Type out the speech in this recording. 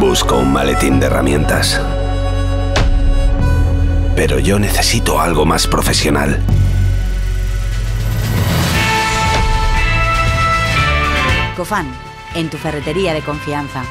Busco un maletín de herramientas. Pero yo necesito algo más profesional. Cofán, en tu ferretería de confianza.